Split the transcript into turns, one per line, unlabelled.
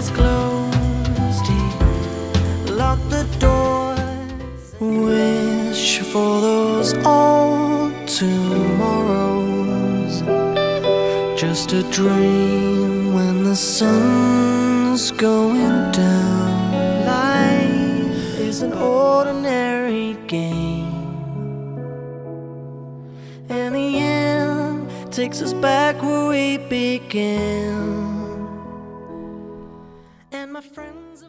eyes closed, he locked the doors. Wish for those old tomorrows, just a dream when the sun's going down. Life is an ordinary game, and the end takes us back where we began and my friends have